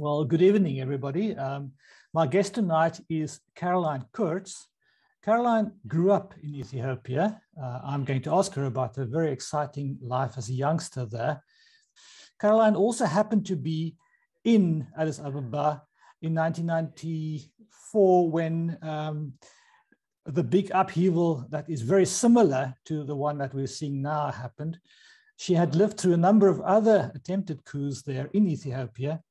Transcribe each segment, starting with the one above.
Well, good evening, everybody. Um, my guest tonight is Caroline Kurtz. Caroline grew up in Ethiopia. Uh, I'm going to ask her about her very exciting life as a youngster there. Caroline also happened to be in Addis Ababa in 1994 when um, the big upheaval that is very similar to the one that we're seeing now happened. She had lived through a number of other attempted coups there in Ethiopia.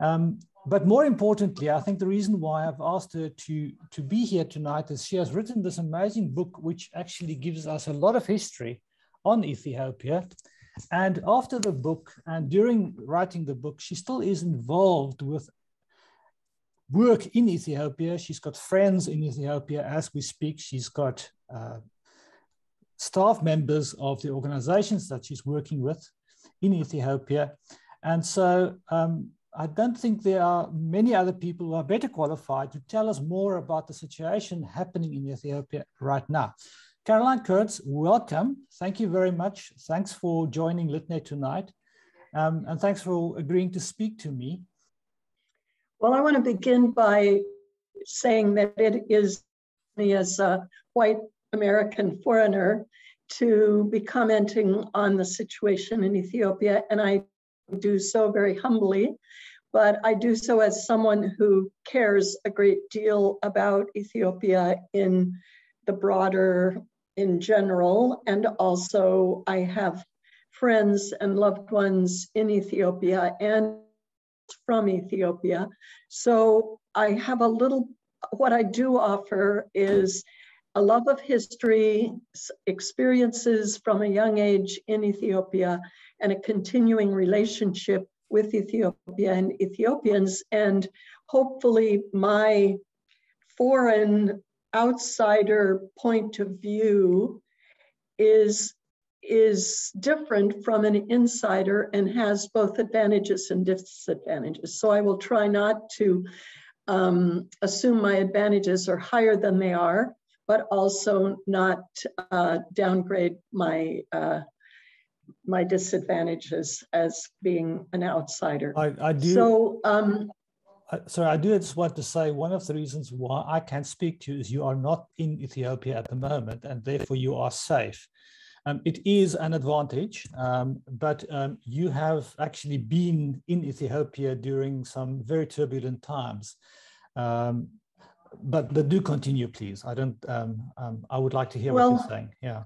Um, but more importantly, I think the reason why I've asked her to, to be here tonight is she has written this amazing book, which actually gives us a lot of history on Ethiopia. And after the book and during writing the book, she still is involved with work in Ethiopia. She's got friends in Ethiopia as we speak. She's got uh, staff members of the organizations that she's working with in Ethiopia. And so um, I don't think there are many other people who are better qualified to tell us more about the situation happening in Ethiopia right now. Caroline Kurtz, welcome. Thank you very much. Thanks for joining LitNet tonight. Um, and thanks for agreeing to speak to me. Well, I want to begin by saying that it is me as a white American foreigner to be commenting on the situation in Ethiopia, and I do so very humbly, but I do so as someone who cares a great deal about Ethiopia in the broader, in general, and also I have friends and loved ones in Ethiopia and from Ethiopia. So I have a little, what I do offer is a love of history, experiences from a young age in Ethiopia, and a continuing relationship with Ethiopia and Ethiopians. And hopefully, my foreign outsider point of view is is different from an insider and has both advantages and disadvantages. So I will try not to um, assume my advantages are higher than they are, but also not uh, downgrade my uh, my disadvantages as being an outsider. I, I do. So, um, I, sorry, I do just want to say one of the reasons why I can speak to you is you are not in Ethiopia at the moment, and therefore you are safe. Um, it is an advantage, um, but um, you have actually been in Ethiopia during some very turbulent times. Um, but, but do continue, please. I don't. Um, um, I would like to hear well, what you're saying. Yeah.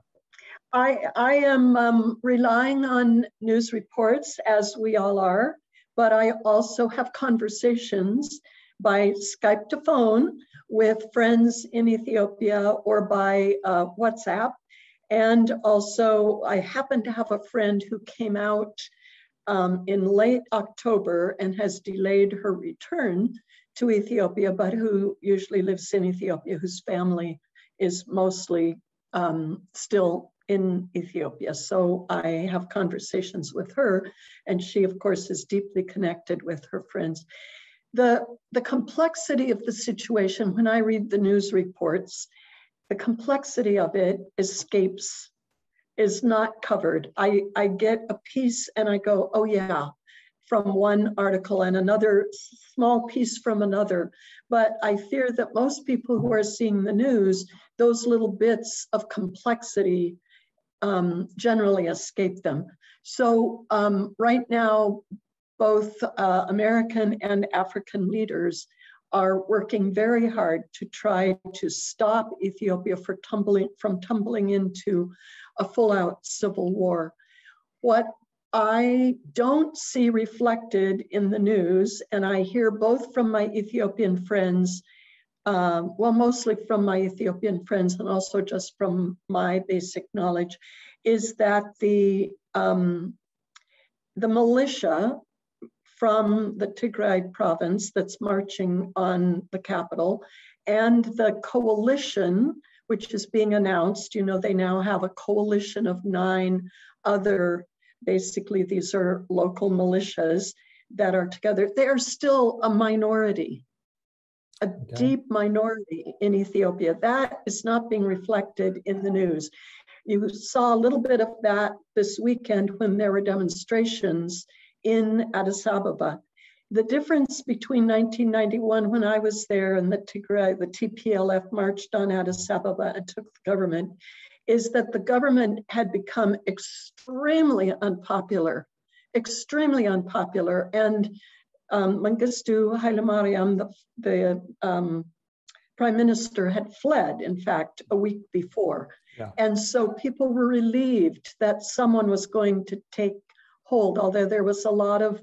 I I am relying on news reports as we all are, but I also have conversations by Skype to phone with friends in Ethiopia or by uh, WhatsApp. And also, I happen to have a friend who came out um, in late October and has delayed her return to Ethiopia, but who usually lives in Ethiopia, whose family is mostly um, still in Ethiopia. So I have conversations with her, and she, of course, is deeply connected with her friends. The, the complexity of the situation, when I read the news reports, the complexity of it escapes, is not covered. I, I get a piece and I go, oh yeah, from one article and another small piece from another. But I fear that most people who are seeing the news, those little bits of complexity um, generally escape them. So um, right now, both uh, American and African leaders are working very hard to try to stop Ethiopia tumbling, from tumbling into a full out civil war. What I don't see reflected in the news, and I hear both from my Ethiopian friends, um, well, mostly from my Ethiopian friends and also just from my basic knowledge, is that the um, the militia from the Tigray province that's marching on the capital and the coalition, which is being announced. You know, they now have a coalition of nine other, basically, these are local militias that are together. They are still a minority, a okay. deep minority in Ethiopia. That is not being reflected in the news. You saw a little bit of that this weekend when there were demonstrations in Addis Ababa. the difference between 1991 when I was there and the Tigray, the TPLF marched on Addis Ababa and took the government, is that the government had become extremely unpopular, extremely unpopular. And um, Mengistu Haile Mariam, the, the um, prime minister, had fled, in fact, a week before. Yeah. And so people were relieved that someone was going to take hold, although there was a lot of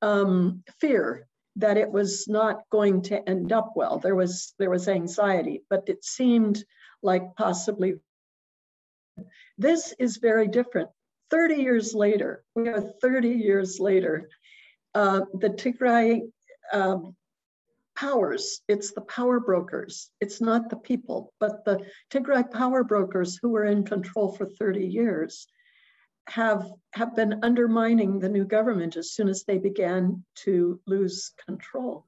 um, fear that it was not going to end up well. There was there was anxiety, but it seemed like possibly this is very different. 30 years later, we are 30 years later, uh, the Tigray um, powers, it's the power brokers, it's not the people, but the Tigray power brokers who were in control for 30 years have, have been undermining the new government as soon as they began to lose control.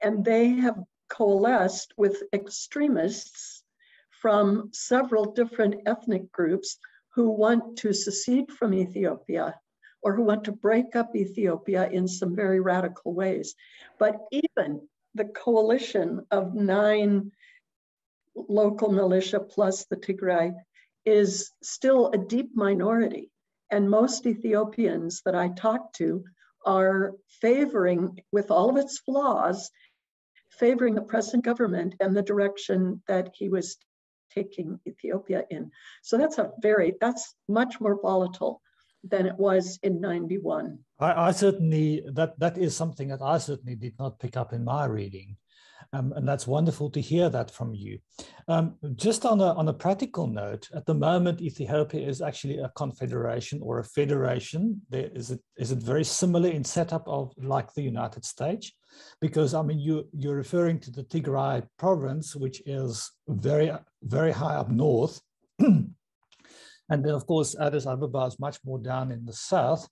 And they have coalesced with extremists from several different ethnic groups who want to secede from Ethiopia or who want to break up Ethiopia in some very radical ways. But even the coalition of nine local militia plus the Tigray is still a deep minority. And most Ethiopians that I talk to are favoring, with all of its flaws, favoring the present government and the direction that he was taking Ethiopia in. So that's a very, that's much more volatile than it was in 91. I, I certainly, that, that is something that I certainly did not pick up in my reading. Um, and that's wonderful to hear that from you. Um, just on a, on a practical note, at the moment, Ethiopia is actually a confederation or a federation. There, is, it, is it very similar in setup of like the United States? Because I mean, you, you're referring to the Tigray province, which is very, very high up north. and then of course, Addis Ababa is much more down in the south.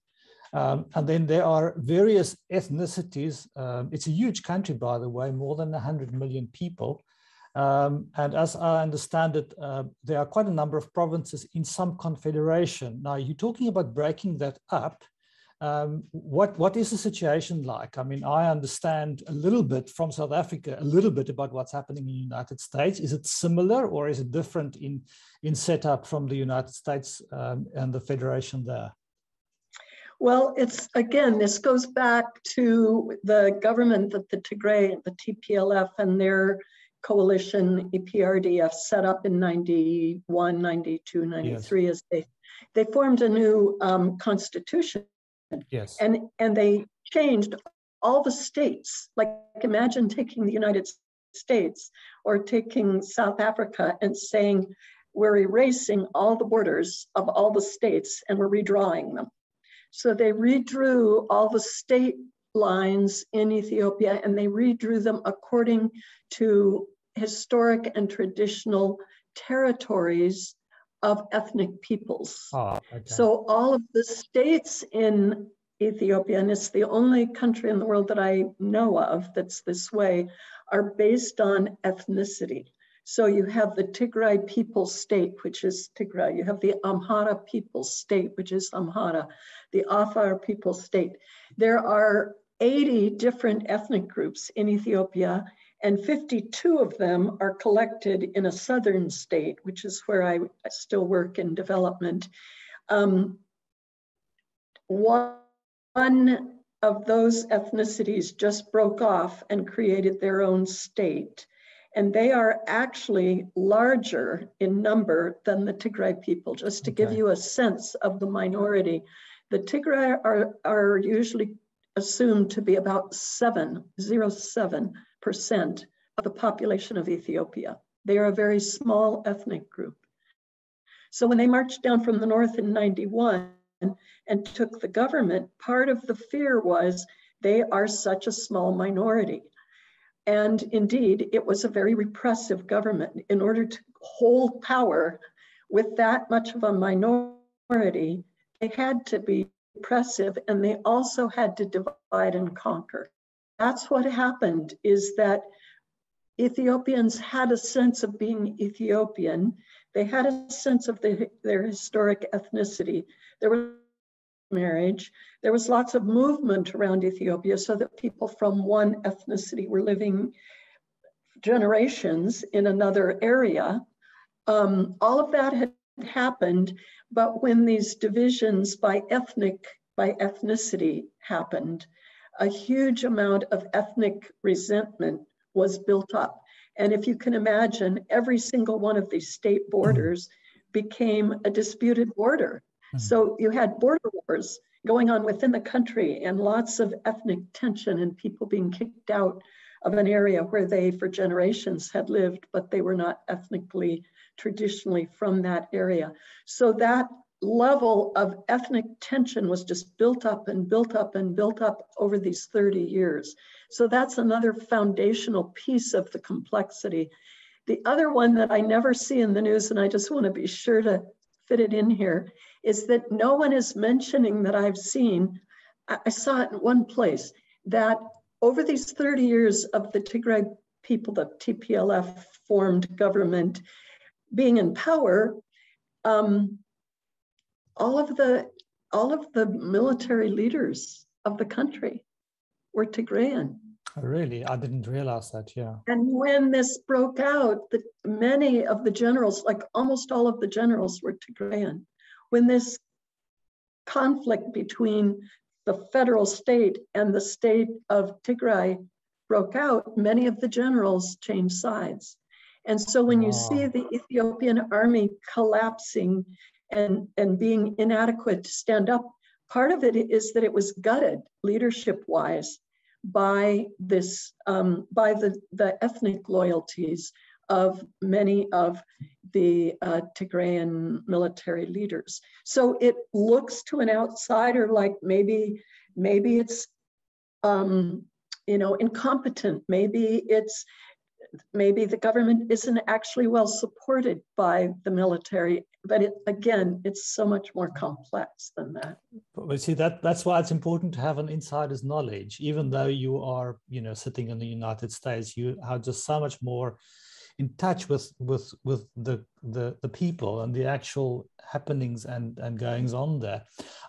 Um, and then there are various ethnicities. Um, it's a huge country, by the way, more than 100 million people. Um, and as I understand it, uh, there are quite a number of provinces in some confederation. Now, you're talking about breaking that up. Um, what, what is the situation like? I mean, I understand a little bit from South Africa, a little bit about what's happening in the United States. Is it similar or is it different in, in setup from the United States um, and the federation there? Well, it's again, this goes back to the government that the Tigray, the TPLF, and their coalition EPRDF set up in 91, 92, 93 yes. as they they formed a new um, constitution. Yes. And and they changed all the states. Like imagine taking the United States or taking South Africa and saying we're erasing all the borders of all the states and we're redrawing them. So they redrew all the state lines in Ethiopia and they redrew them according to historic and traditional territories of ethnic peoples. Oh, okay. So all of the states in Ethiopia, and it's the only country in the world that I know of that's this way, are based on ethnicity. So you have the Tigray People's State, which is Tigray. You have the Amhara People's State, which is Amhara. The Afar People's State. There are 80 different ethnic groups in Ethiopia, and 52 of them are collected in a southern state, which is where I still work in development. Um, one of those ethnicities just broke off and created their own state and they are actually larger in number than the Tigray people, just to okay. give you a sense of the minority. The Tigray are, are usually assumed to be about seven, zero seven percent of the population of Ethiopia. They are a very small ethnic group. So when they marched down from the north in 91 and took the government, part of the fear was they are such a small minority. And indeed, it was a very repressive government. In order to hold power with that much of a minority, they had to be repressive and they also had to divide and conquer. That's what happened is that Ethiopians had a sense of being Ethiopian. They had a sense of the, their historic ethnicity. There was marriage. There was lots of movement around Ethiopia so that people from one ethnicity were living generations in another area. Um, all of that had happened, but when these divisions by ethnic, by ethnicity happened, a huge amount of ethnic resentment was built up. And if you can imagine, every single one of these state borders became a disputed border. Mm-hmm. So you had border wars going on within the country and lots of ethnic tension and people being kicked out of an area where they for generations had lived, but they were not ethnically, traditionally from that area. So that level of ethnic tension was just built up and built up and built up over these 30 years. So that's another foundational piece of the complexity. The other one that I never see in the news, and I just want to be sure to fit it in here, is that no one is mentioning that I've seen. I saw it in one place that over these 30 years of the Tigray people, the TPLF formed government being in power, um, all of the all of the military leaders of the country were Tigrayan. Oh, really? I didn't realize that, yeah. And when this broke out, the, many of the generals, like almost all of the generals, were Tigrayan. When this conflict between the federal state and the state of Tigray broke out, many of the generals changed sides. And so when you see the Ethiopian army collapsing and, and being inadequate to stand up. Part of it is that it was gutted leadership wise by this, um, by the, the ethnic loyalties of many of the uh, Tigrayan military leaders. So it looks to an outsider like maybe, maybe it's, um, you know, incompetent. Maybe it's maybe the government isn't actually well supported by the military but it, again it's so much more complex than that. But see that that's why it's important to have an insider's knowledge. Even though you are you know sitting in the united states you are just so much more in touch with with with the the, the people and the actual happenings and and goings on there.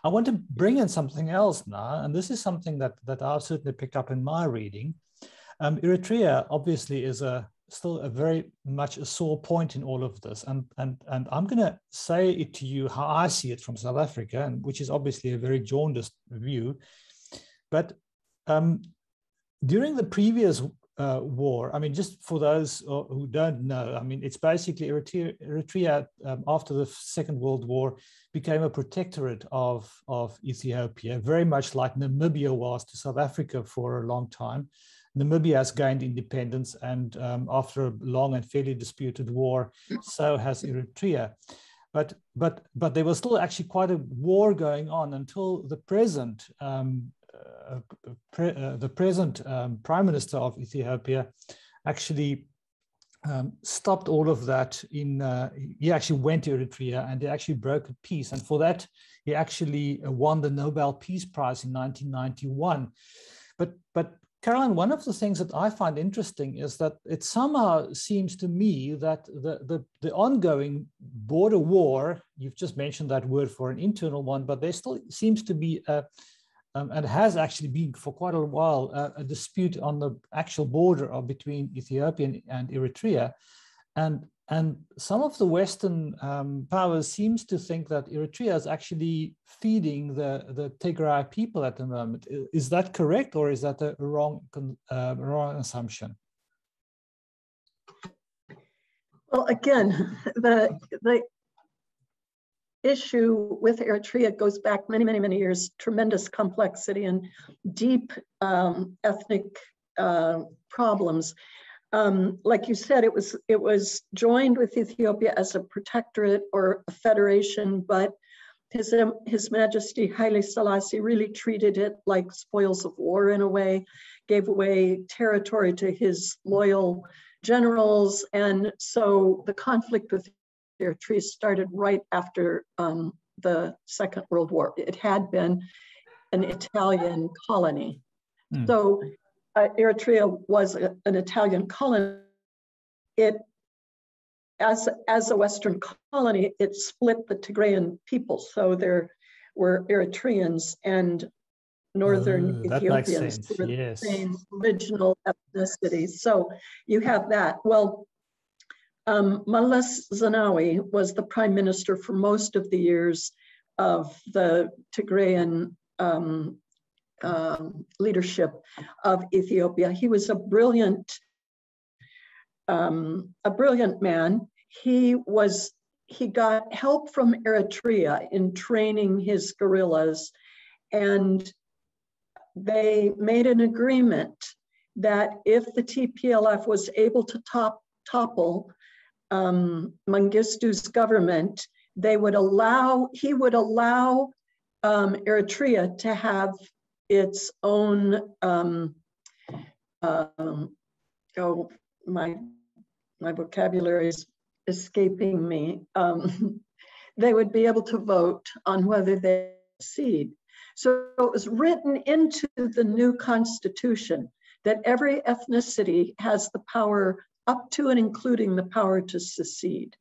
I want to bring in something else now and this is something that that i've certainly picked up in my reading. Um, Eritrea obviously is a still a very much a sore point in all of this, and and and I'm going to say it to you how I see it from South Africa, and which is obviously a very jaundiced view, but um, during the previous uh, war. I mean, just for those uh, who don't know, I mean, it's basically Eritrea, Eritrea um, after the Second World War became a protectorate of, of Ethiopia, very much like Namibia was to South Africa for a long time. Namibia has gained independence, and um, after a long and fairly disputed war, so has Eritrea. But but but there was still actually quite a war going on until the present. Um, uh, pre, uh, the present um, prime minister of Ethiopia actually um, stopped all of that in uh, he actually went to eritrea and they actually broke a peace and for that he actually won the nobel peace prize in 1991 but but Caroline, one of the things that I find interesting is that it somehow seems to me that the, the, the, ongoing border war, you've just mentioned that word for an internal one, but there still seems to be, a, um, and has actually been for quite a while, a, a dispute on the actual border of, between Ethiopia and Eritrea. And and some of the Western um, powers seems to think that Eritrea is actually feeding the, the Tigray people at the moment. Is that correct, or is that a wrong, uh, wrong assumption? Well, again, the, the issue with Eritrea goes back many, many, many years, tremendous complexity and deep um, ethnic uh, problems. Um, like you said, it was it was joined with Ethiopia as a protectorate or a federation, but his, um, his Majesty Haile Selassie really treated it like spoils of war in a way, gave away territory to his loyal generals. And so the conflict with Eritrea started right after um, the Second World War. It had been an Italian colony. Mm. So uh, Eritrea was a, an Italian colony, it as as a Western colony, it split the Tigrayan people. So there were Eritreans and northern oh, Ethiopians were yes. the same original ethnicity. So you have that. Well, um, Meles Zenawi was the prime minister for most of the years of the Tigrayan um, uh, leadership of Ethiopia. He was a brilliant, um, a brilliant man. He was he got help from Eritrea in training his guerrillas, and they made an agreement that if the TPLF was able to top, topple um, Mengistu's government, they would allow, he would allow um, Eritrea to have its own, um, um, oh, my, my vocabulary is escaping me. Um, they would be able to vote on whether they secede. So it was written into the new constitution that every ethnicity has the power up to and including the power to secede.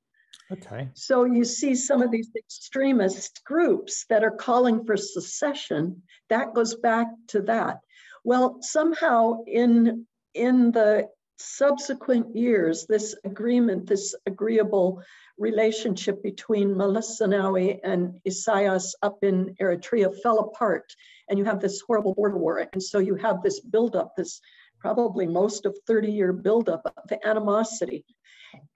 Okay. So you see some of these extremist groups that are calling for secession, that goes back to that. Well, somehow in in the subsequent years, this agreement, this agreeable relationship between Meles Zenawi and Isaias up in Eritrea fell apart. And you have this horrible border war. And so you have this buildup, this probably most of 30 year buildup of animosity.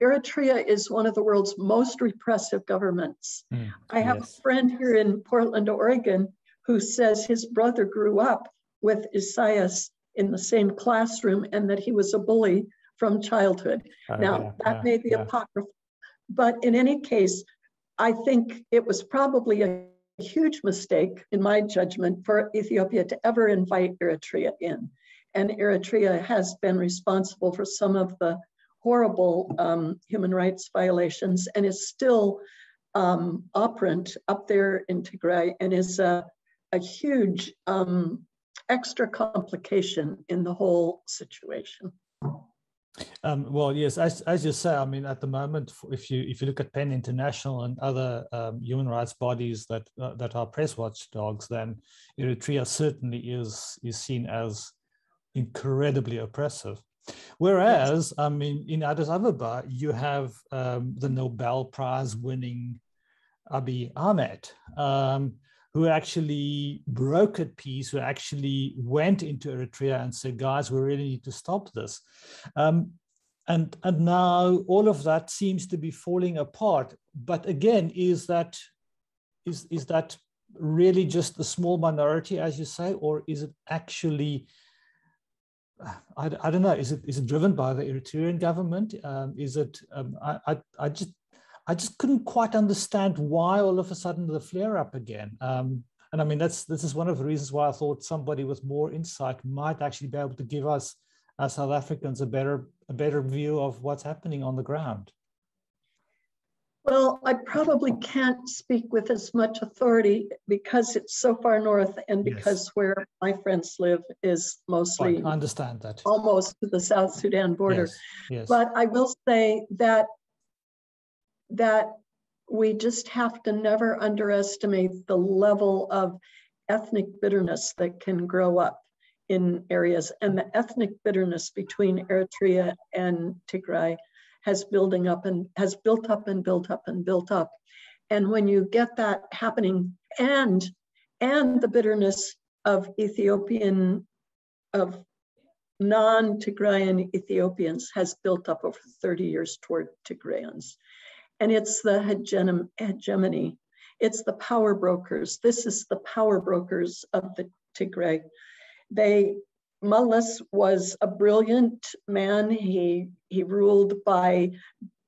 Eritrea is one of the world's most repressive governments. Mm, I have yes. a friend here in Portland, Oregon, who says his brother grew up with Isaias in the same classroom and that he was a bully from childhood. Oh, now, yeah, that yeah, may be yeah. apocryphal, but in any case, I think it was probably a huge mistake, in my judgment, for Ethiopia to ever invite Eritrea in. And Eritrea has been responsible for some of the horrible um, human rights violations and is still um, operant up there in Tigray and is a, a huge um, extra complication in the whole situation. Um, well, yes, as, as you say, I mean, at the moment, if you if you look at PEN International and other um, human rights bodies that uh, that are press watchdogs, then Eritrea certainly is is seen as incredibly oppressive. Whereas, I mean, in Addis Ababa, you have um, the Nobel Prize winning Abiy Ahmed, um, who actually brokered peace, who actually went into Eritrea and said, guys, we really need to stop this. Um, and, and now all of that seems to be falling apart. But again, is that, is, is that really just a small minority, as you say, or is it actually, I, I don't know, is it, is it driven by the Eritrean government? Um, is it, um, I, I, I just I just couldn't quite understand why all of a sudden the flare up again. Um, and I mean, that's this is one of the reasons why I thought somebody with more insight might actually be able to give us, as South Africans, a better a better view of what's happening on the ground. Well, I probably can't speak with as much authority because it's so far north and because yes. where my friends live is mostly I understand that almost to the South Sudan border. Yes. Yes. But I will say that that we just have to never underestimate the level of ethnic bitterness that can grow up in areas. And the ethnic bitterness between Eritrea and Tigray has building up and has built up and built up and built up. And when you get that happening and and the bitterness of Ethiopian of non-Tigrayan Ethiopians has built up over 30 years toward Tigrayans and it's the hegemony. It's the power brokers. This is the power brokers of the Tigray. They, Meles was a brilliant man. He, he ruled by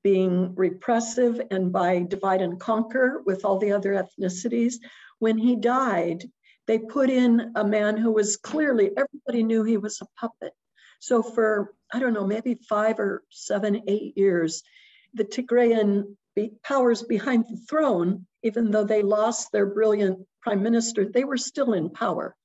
being repressive and by divide and conquer with all the other ethnicities. When he died, they put in a man who was clearly, everybody knew he was a puppet. So for, I don't know, maybe five or seven, eight years, the Tigrayan powers behind the throne, even though they lost their brilliant prime minister, they were still in power.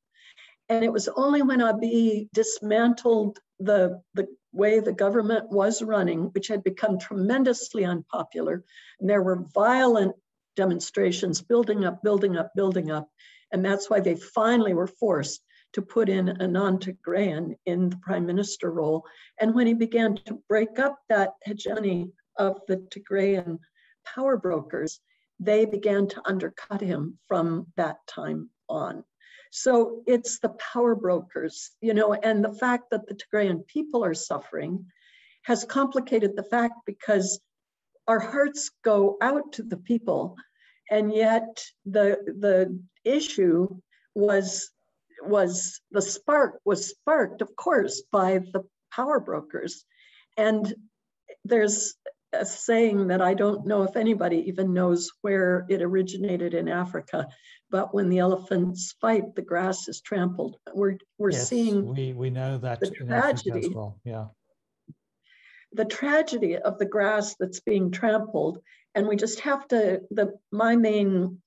And it was only when Abiy dismantled the, the way the government was running, which had become tremendously unpopular, and there were violent demonstrations, building up, building up, building up. And that's why they finally were forced to put in a non-Tigrayan in the prime minister role. And when he began to break up that hegemony of the Tigrayan power brokers, they began to undercut him from that time on. So it's the power brokers, you know, and the fact that the Tigrayan people are suffering has complicated the fact because our hearts go out to the people, and yet the the issue was was the spark was sparked, of course, by the power brokers, and there's a saying that I don't know if anybody even knows where it originated in Africa, but when the elephants fight, the grass is trampled. We're we're yes, seeing we we know that the tragedy well. Yeah. The tragedy of the grass that's being trampled, and we just have to. The my main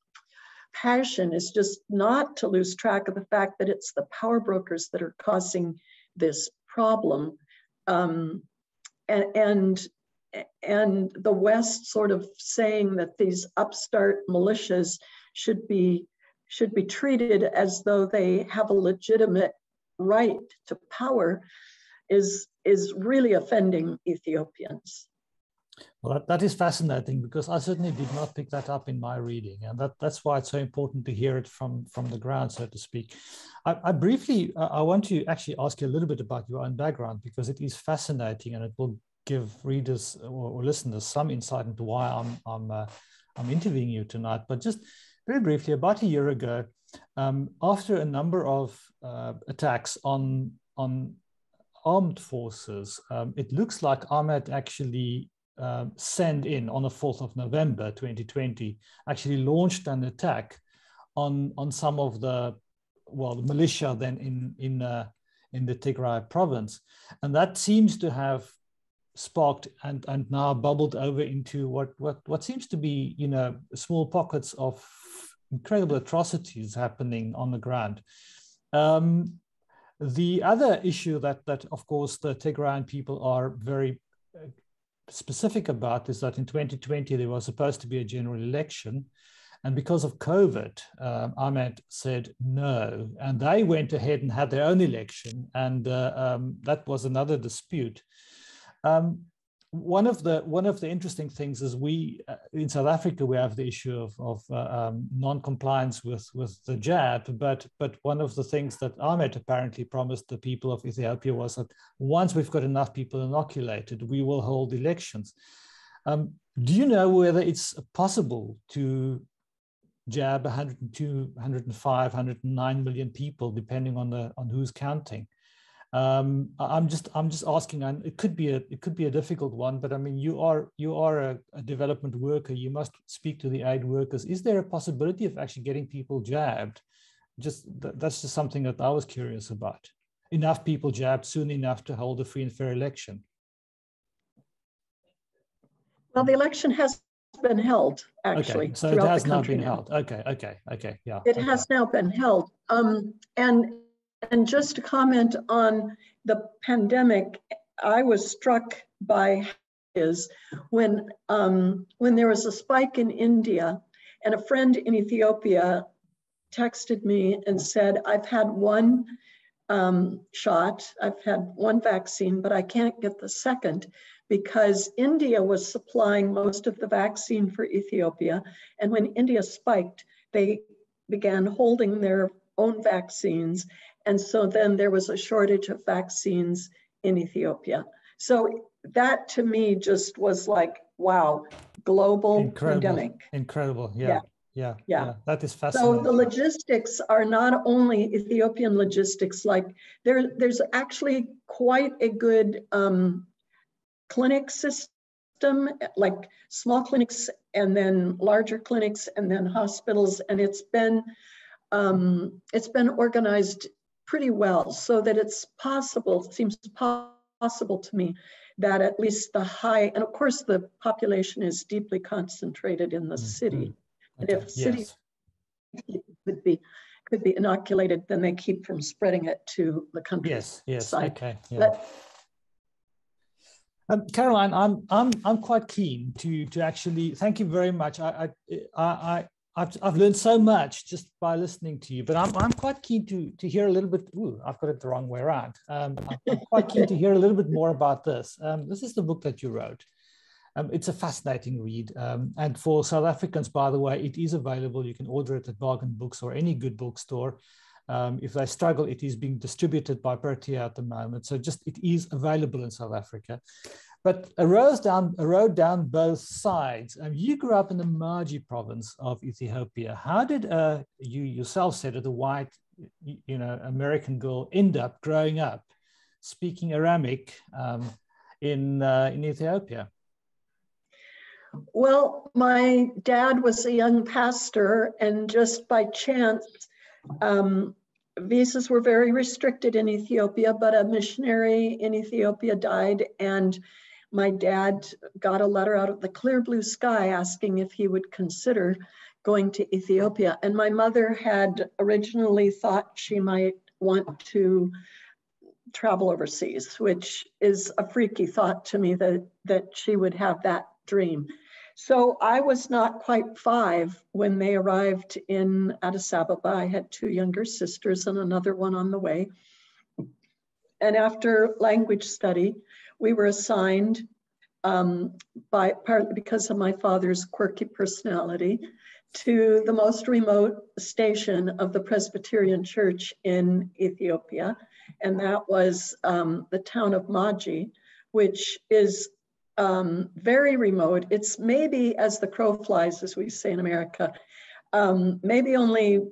passion is just not to lose track of the fact that it's the power brokers that are causing this problem. Um, and, and and the West sort of saying that these upstart militias should be should be treated as though they have a legitimate right to power is is really offending Ethiopians. Well, that, that is fascinating because I certainly did not pick that up in my reading, and that, that's why it's so important to hear it from from the ground, so to speak. I, I briefly, uh, I want to actually ask you a little bit about your own background because it is fascinating, and it will give readers or, or listeners some insight into why I'm I'm uh, I'm interviewing you tonight. But just very briefly, about a year ago, um, after a number of uh, attacks on on armed forces, um, it looks like Ahmed actually um, sent in on the 4th of November 2020, actually launched an attack on on some of the well the militia then in in uh, in the Tigray province, and that seems to have sparked and and now bubbled over into what what what seems to be you know small pockets of incredible atrocities happening on the ground. Um, the other issue that that of course the Tigrayan people are very uh, specific about is that in 2020 there was supposed to be a general election. And because of COVID, um, Ahmed said no. And they went ahead and had their own election. And uh, um, that was another dispute. Um, one of the one of the interesting things is we uh, in South Africa we have the issue of, of uh, um, non-compliance with with the jab, but but one of the things that Ahmed apparently promised the people of Ethiopia was that once we've got enough people inoculated, we will hold elections. Um, do you know whether it's possible to jab 102, 105, 109 million people, depending on the on who's counting? Um, I'm just I'm just asking, and it could be a it could be a difficult one, but I mean, you are you are a, a, development worker. You must speak to the aid workers. Is there a possibility of actually getting people jabbed? Just that's just something that I was curious about. Enough people jabbed soon enough to hold a free and fair election. Well, the election has been held actually. Okay, so it has now been held. Okay, okay, okay, yeah. It okay. has now been held, um, and and just to comment on the pandemic, I was struck by is when um, when there was a spike in India, and a friend in Ethiopia texted me and said, "I've had one um, shot, I've had one vaccine, but I can't get the second because India was supplying most of the vaccine for Ethiopia, and when India spiked, they began holding their own vaccines and so then there was a shortage of vaccines in Ethiopia. So that to me just was like, wow, global Incredible. pandemic. Incredible. Yeah. yeah. Yeah, yeah, yeah, that is fascinating. So the logistics are not only Ethiopian logistics. Like there, there's actually quite a good um, clinic system, like small clinics and then larger clinics and then hospitals, and it's been um, it's been organized pretty well so that it's possible, seems possible to me that at least the high, and of course the population is deeply concentrated in the mm-hmm. city. And if cities could be could be inoculated, then they keep from spreading it to the country. Yes, yes, okay. Yeah. But, Um, Caroline, I'm I'm I'm quite keen to to actually thank you very much. I I I, I've I've learned so much just by listening to you, but I'm I'm quite keen to to hear a little bit. Ooh, I've got it the wrong way around. Um, I'm quite keen to hear a little bit more about this. Um, this is the book that you wrote. Um, it's a fascinating read. Um, and for South Africans, by the way, it is available. You can order it at Bargain Books or any good bookstore. Um, if they struggle, it is being distributed by Protea at the moment. So just it is available in South Africa. But a road down, a road down both sides. Um, you grew up in the Maji province of Ethiopia. How did uh, you yourself said it, a white, you know, American girl end up growing up speaking Amharic um, in uh, in Ethiopia? Well, my dad was a young pastor, and just by chance, um, visas were very restricted in Ethiopia, but a missionary in Ethiopia died, and my dad got a letter out of the clear blue sky asking if he would consider going to Ethiopia. And my mother had originally thought she might want to travel overseas, which is a freaky thought to me that, that she would have that dream. So I was not quite five when they arrived in Addis Ababa. I had two younger sisters and another one on the way. And after language study, we were assigned um, by partly because of my father's quirky personality to the most remote station of the Presbyterian Church in Ethiopia, and that was um, the town of Maji, which is um, very remote. It's maybe as the crow flies, as we say in America, um, maybe only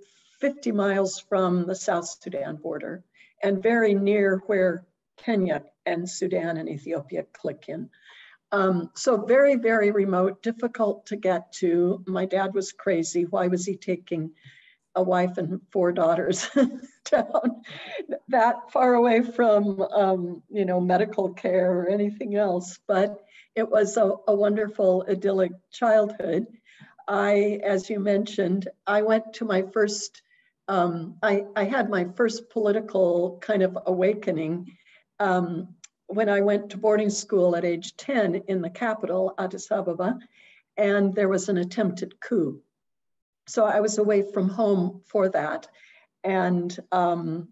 50 miles from the South Sudan border and very near where Kenya and Sudan and Ethiopia click in. Um, so very, very remote, difficult to get to. My dad was crazy. Why was he taking a wife and four daughters down that far away from, um, you know, medical care or anything else? But it was a, a wonderful, idyllic childhood. I, as you mentioned, I went to my first, um, I, I had my first political kind of awakening um, when I went to boarding school at age 10 in the capital, Addis Ababa, and there was an attempted coup. So I was away from home for that. And um,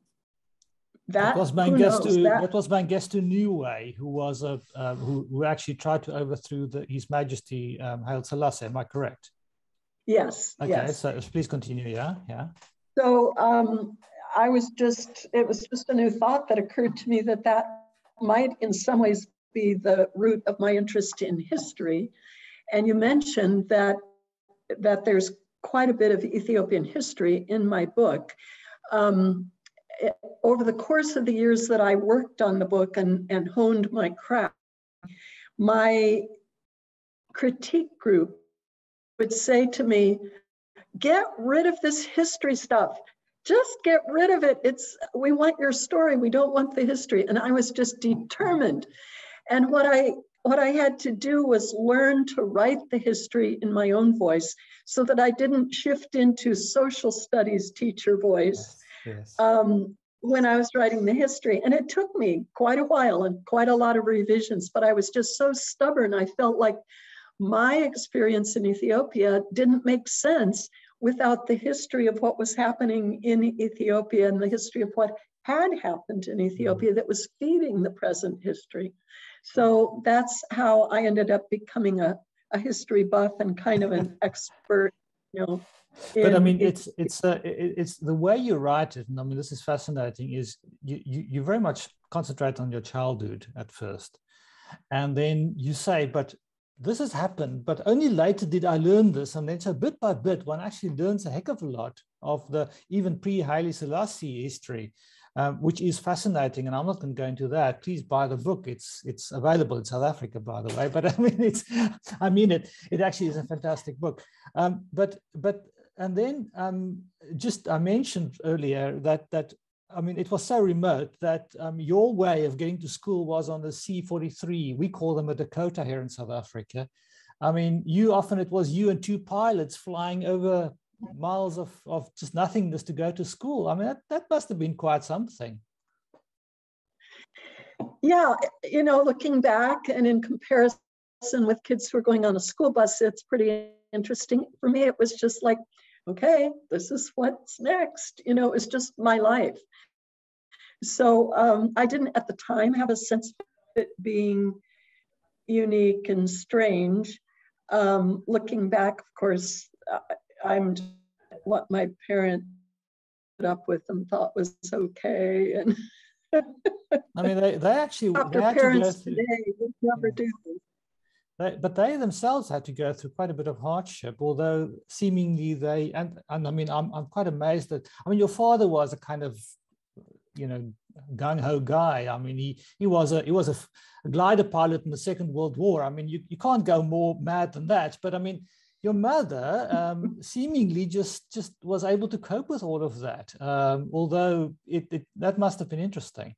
that, that was Mengistu. That, that was Mengistu Neway, who was a uh, who, who actually tried to overthrow the, His Majesty um, Haile Selassie. Am I correct? Yes. Okay. Yes. So please continue. Yeah. Yeah. So um, I was just. It was just a new thought that occurred to me that that might, in some ways, be the root of my interest in history. And you mentioned that that there's quite a bit of Ethiopian history in my book. Um, over the course of the years that I worked on the book and, and honed my craft, my critique group would say to me, get rid of this history stuff. Just get rid of it. It's we want your story. We don't want the history. And I was just determined. And what I what I had to do was learn to write the history in my own voice so that I didn't shift into social studies teacher voice yes. um, when I was writing the history. And it took me quite a while and quite a lot of revisions, but I was just so stubborn. I felt like my experience in Ethiopia didn't make sense without the history of what was happening in Ethiopia and the history of what had happened in Ethiopia that was feeding the present history. So that's how I ended up becoming a, a history buff and kind of an expert, you know, but I mean, it's it's uh, it's the way you write it, and I mean, this is fascinating. Is you, you you very much concentrate on your childhood at first, and then you say, but this has happened, but only later did I learn this, and then so bit by bit, one actually learns a heck of a lot of the even pre Haile Selassie history. Um, which is fascinating. And I'm not going to go into that. Please buy the book. It's it's available in South Africa, by the way. But I mean, it's I mean it. It actually is a fantastic book. Um, but but and then um, just I mentioned earlier that that I mean it was so remote that um, your way of getting to school was on the C-43. We call them a Dakota here in South Africa. I mean, you often it was you and two pilots flying over miles of, of just nothingness to go to school. I mean, that, that must have been quite something. yeah, you know, looking back and in comparison with kids who are going on a school bus, it's pretty interesting. For me, it was just like, okay, this is what's next. You know, it's just my life. So um, I didn't at the time have a sense of it being unique and strange. Um, looking back, of course, I'm what my parents put up with and thought was okay. And I mean, they, they actually after they parents to today would never do they, but they themselves had to go through quite a bit of hardship, although seemingly they and and I mean I'm I'm quite amazed that I mean your father was a kind of you know gung ho guy. I mean he he was a he was a, a glider pilot in the Second World War. I mean you you can't go more mad than that. But I mean your mother um, seemingly just just was able to cope with all of that, um, although it, it that must have been interesting.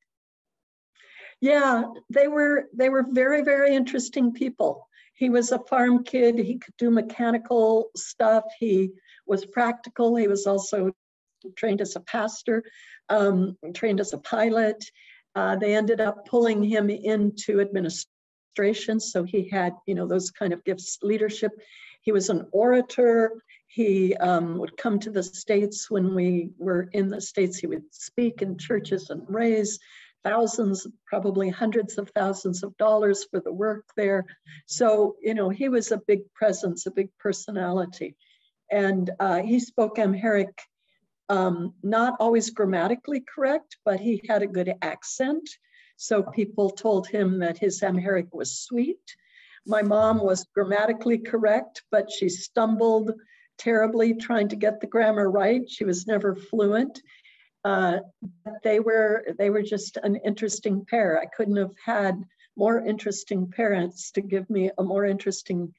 Yeah, they were they were very very interesting people. He was a farm kid. He could do mechanical stuff. He was practical. He was also trained as a pastor, um, trained as a pilot. Uh, they ended up pulling him into administration. So he had, you know, those kind of gifts, leadership. He was an orator. He um, would come to the States when we were in the States. He would speak in churches and raise thousands, probably hundreds of thousands of dollars for the work there. So, you know, he was a big presence, a big personality. And uh, he spoke Amharic, um, not always grammatically correct, but he had a good accent. So people told him that his Amharic was sweet. My mom was grammatically correct, but she stumbled terribly trying to get the grammar right. She was never fluent. Uh, they were they were just an interesting pair. I couldn't have had more interesting parents to give me a more interesting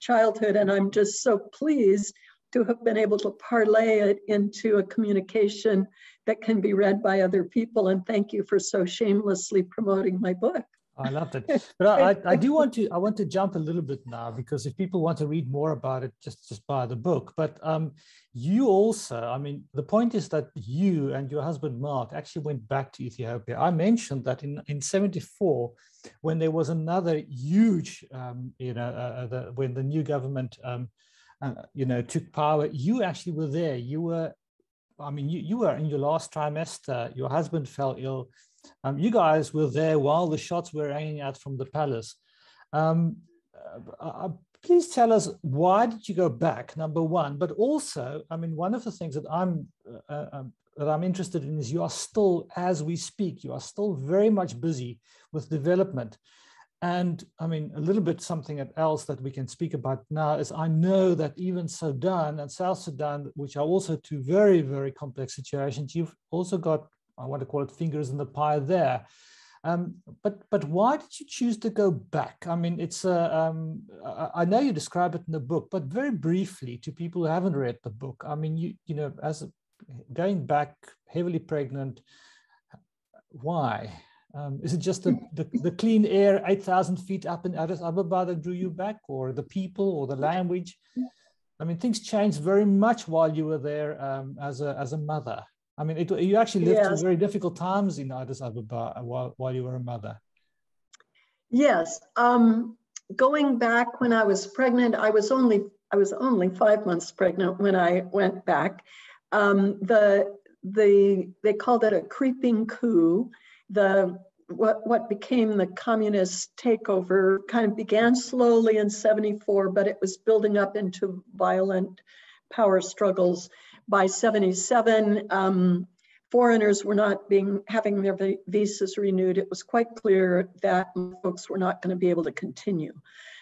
childhood, and I'm just so pleased to have been able to parlay it into a communication that can be read by other people. And thank you for so shamelessly promoting my book. I loved it. But I, I, do want to I want to jump a little bit now because if people want to read more about it, just just buy the book. But um, you also, I mean, the point is that you and your husband Mark actually went back to Ethiopia. I mentioned that in in '74, when there was another huge, um, you know, uh, uh, the, when the new government, um, uh, you know, took power, you actually were there. You were, I mean, you, you were in your last trimester. Your husband fell ill um, you guys were there while the shots were hanging out from the palace. Um, uh, uh, please tell us why did you go back? Number one, but also, I mean, one of the things that I'm uh, uh, um, that I'm interested in is you are still, as we speak, you are still very much busy with development. And I mean, a little bit something else that we can speak about now is I know that even Sudan and South Sudan, which are also two very, very complex situations, you've also got I want to call it fingers in the pie there. Um, but but why did you choose to go back? I mean, it's a, um, I know you describe it in the book, but very briefly to people who haven't read the book. I mean, you you know, as a, going back, heavily pregnant. Why? Um, is it just the, the, the clean air, eight thousand feet up in Addis Ababa that drew you back, or the people, or the language? I mean, things changed very much while you were there um, as a as a mother. I mean, it, you actually lived yes. through very difficult times in Addis Ababa while, while you were a mother. Yes. Um, going back when I was pregnant, I was only I was only five months pregnant when I went back. Um, the the they called it a creeping coup. The what what became the communist takeover kind of began slowly in 74 but it was building up into violent power struggles by 77, um, foreigners were not being having their visas renewed. It was quite clear that folks were not going to be able to continue.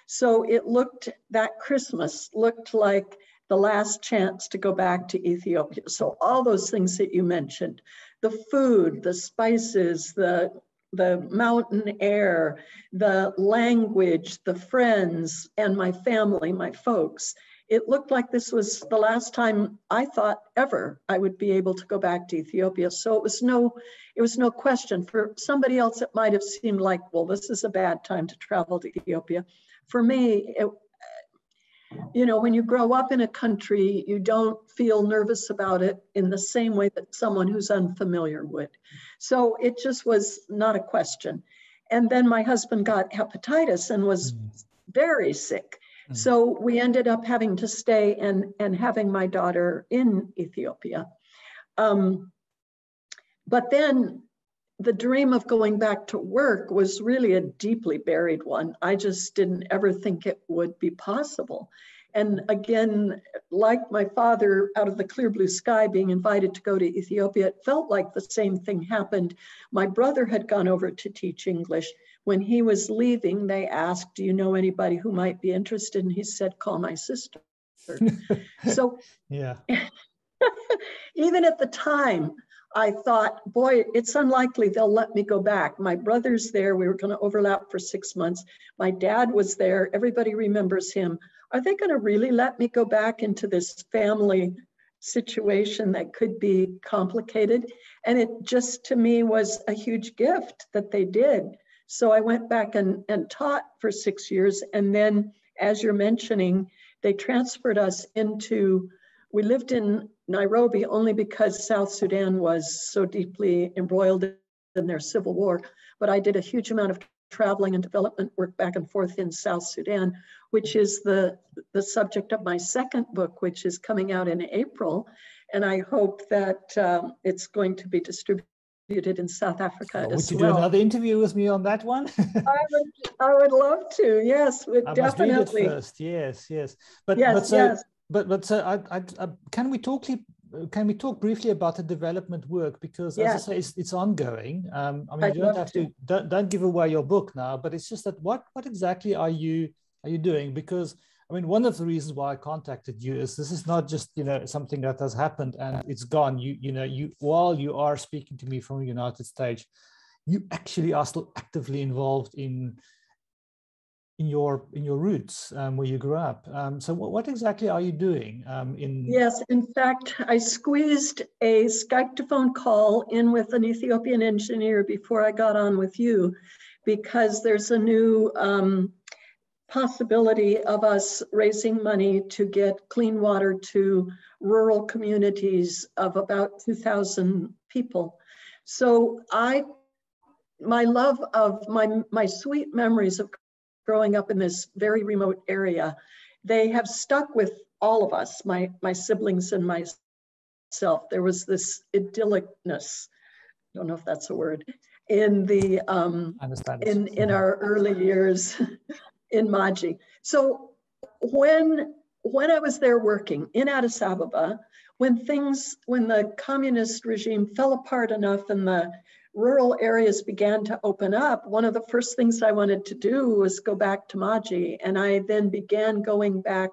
So it looked that Christmas looked like the last chance to go back to Ethiopia. So all those things that you mentioned, the food, the spices, the the mountain air, the language, the friends, and my family, my folks it looked like this was the last time I thought ever I would be able to go back to Ethiopia. So it was no, it was no question. For somebody else, it might have seemed like, well, this is a bad time to travel to Ethiopia. For me, it, you know, when you grow up in a country, you don't feel nervous about it in the same way that someone who's unfamiliar would. So it just was not a question. And then my husband got hepatitis and was mm. very sick. Mm. So we ended up having to stay and, and having my daughter in Ethiopia. Um, but then the dream of going back to work was really a deeply buried one. I just didn't ever think it would be possible. And again, like my father, out of the clear blue sky, being invited to go to Ethiopia, it felt like the same thing happened. My brother had gone over to teach English. When he was leaving, they asked, Do you know anybody who might be interested? And he said, Call my sister. so, yeah. even at the time, I thought, boy, it's unlikely they'll let me go back. My brother's there. We were going to overlap for six months. My dad was there. Everybody remembers him. Are they going to really let me go back into this family situation that could be complicated? And it just to me was a huge gift that they did. So I went back and, and taught for six years. And then, as you're mentioning, they transferred us into, we lived in Nairobi only because South Sudan was so deeply embroiled in their civil war. But I did a huge amount of traveling and development work back and forth in South Sudan, which is the, the subject of my second book, which is coming out in April. And I hope that um, it's going to be distributed in South Africa well, as would you well. do another interview with me on that one? I would, I would love to. Yes, I definitely. Must read it first. Yes, yes. But yes, but so yes. But but so I, I, I, can we talk can we talk briefly about the development work because as I say it's, it's ongoing. Um, I mean I'd you don't have to, to don't, don't give away your book now, but it's just that what what exactly are you are you doing? Because I mean one of the reasons why I contacted you is this is not just you know something that has happened and it's gone. You you know you while you are speaking to me from the United States, you actually are still actively involved in in your in your roots um, where you grew up. Um, so what, what, exactly are you doing um, in? Yes, in fact, I squeezed a Skype to phone call in with an Ethiopian engineer before I got on with you, because there's a new um, possibility of us raising money to get clean water to rural communities of about 2,000 people. So I my love of my my sweet memories of growing up in this very remote area, they have stuck with all of us, my, my siblings and myself. There was this idyllicness, I don't know if that's a word, in the um, in in our early years in Maji. So when when I was there working in Addis Ababa, when things when the communist regime fell apart enough and the rural areas began to open up, one of the first things I wanted to do was go back to Maji. And I then began going back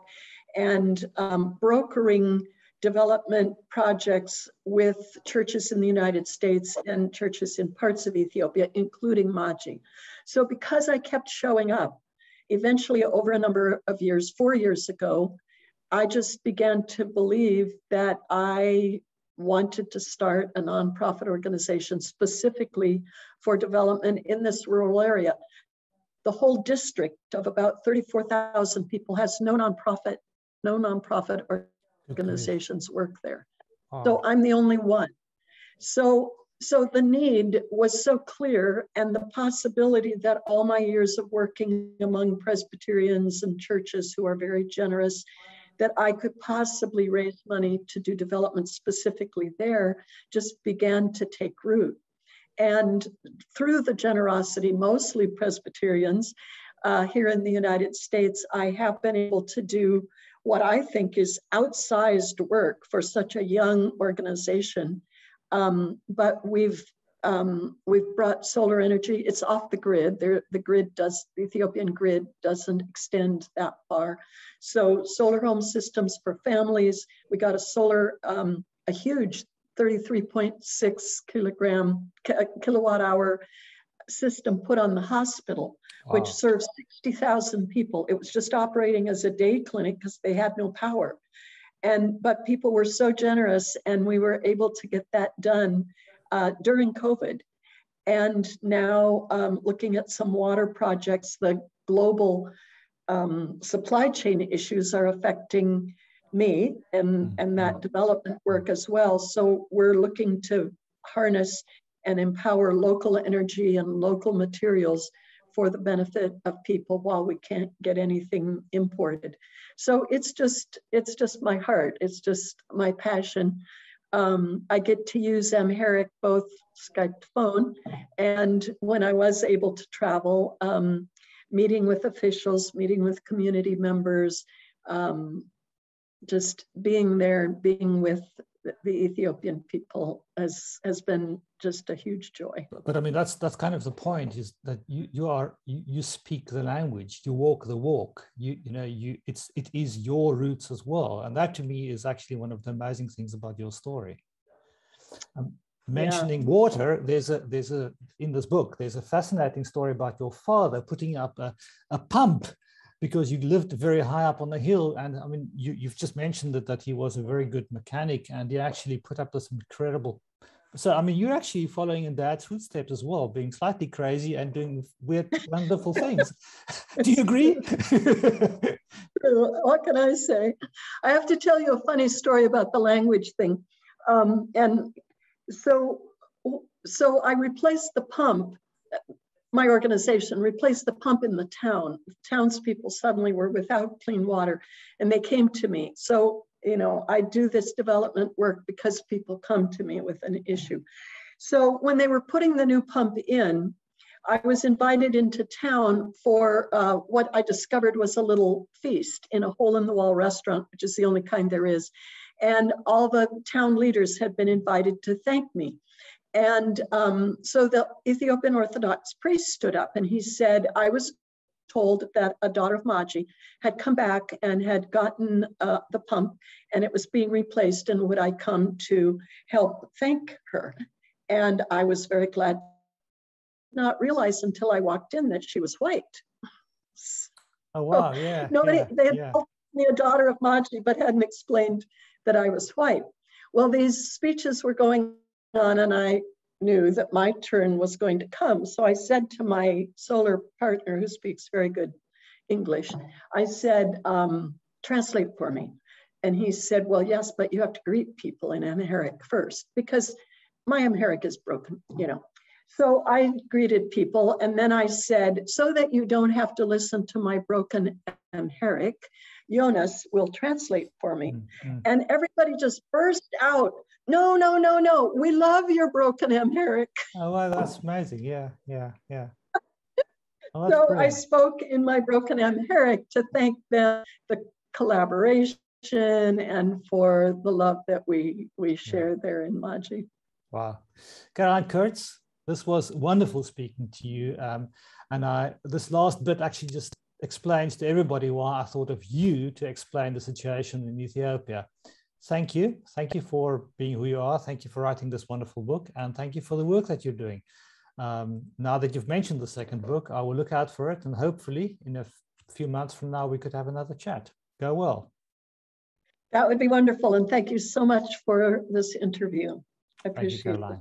and um, brokering development projects with churches in the United States and churches in parts of Ethiopia, including Maji. So because I kept showing up, eventually over a number of years, four years ago, I just began to believe that I wanted to start a nonprofit organization specifically for development in this rural area. The whole district of about 34,000 people has no nonprofit, no nonprofit organizations work there. Oh. So I'm the only one. So so the need was so clear and the possibility that all my years of working among Presbyterians and churches who are very generous that I could possibly raise money to do development specifically there just began to take root. And through the generosity, mostly Presbyterians uh, here in the United States, I have been able to do what I think is outsized work for such a young organization. Um, but we've um, we've brought solar energy. It's off the grid. There, the grid does, the Ethiopian grid doesn't extend that far. So solar home systems for families. We got a solar, um, a huge 33.6 kilogram, kilowatt hour system put on the hospital, wow. which serves 60,000 people. It was just operating as a day clinic because they had no power. And, but people were so generous and we were able to get that done uh, during COVID. And now um, looking at some water projects, the global um, supply chain issues are affecting me and, mm-hmm. and that development work as well. So we're looking to harness and empower local energy and local materials for the benefit of people while we can't get anything imported. So it's just it's just my heart. It's just my passion. Um, I get to use Amharic both Skype phone and when I was able to travel, um, meeting with officials, meeting with community members, um, just being there, being with the Ethiopian people has has been just a huge joy. But, I mean, that's that's kind of the point is that you you are you, you speak the language, you walk the walk. You you know you it's it is your roots as well, and that to me is actually one of the amazing things about your story. Um, mentioning yeah. water, there's a there's a in this book there's a fascinating story about your father putting up a, a pump because you lived very high up on the hill. And I mean, you, you've just mentioned that, that he was a very good mechanic and he actually put up this incredible. So, I mean, you're actually following in dad's footsteps as well, being slightly crazy and doing weird, wonderful things. Do you agree? what can I say? I have to tell you a funny story about the language thing. Um, and so, so I replaced the pump my organization replaced the pump in the town. Townspeople suddenly were without clean water and they came to me. So, you know, I do this development work because people come to me with an issue. So when they were putting the new pump in, I was invited into town for uh, what I discovered was a little feast in a hole in the wall restaurant, which is the only kind there is. And all the town leaders had been invited to thank me. And um, so the Ethiopian Orthodox priest stood up and he said, I was told that a daughter of Maji had come back and had gotten uh, the pump and it was being replaced and would I come to help thank her? And I was very glad not realize until I walked in that she was white. Oh wow, yeah. Nobody yeah, they had yeah. told me a daughter of Maji, but hadn't explained that I was white. Well, these speeches were going on and I knew that my turn was going to come. So I said to my solar partner, who speaks very good English, I said, um, translate for me. And he said, well, yes, but you have to greet people in Amharic first because my Amharic is broken, you know. So I greeted people and then I said, so that you don't have to listen to my broken Amharic, Jonas will translate for me. Mm-hmm. And everybody just burst out no, no, no, no. We love your broken Amharic. Oh, well, that's amazing. Yeah, yeah, yeah. Oh, so brilliant. I spoke in my broken Amharic to thank them, the collaboration and for the love that we we share yeah. there in Maji. Wow. Caroline Kurtz, this was wonderful speaking to you. Um, and I this last bit actually just explains to everybody why I thought of you to explain the situation in Ethiopia thank you. Thank you for being who you are. Thank you for writing this wonderful book. And thank you for the work that you're doing. Um, now that you've mentioned the second book, I will look out for it. And hopefully, in a few months from now, we could have another chat. Go well. That would be wonderful. And thank you so much for this interview. I appreciate you, it.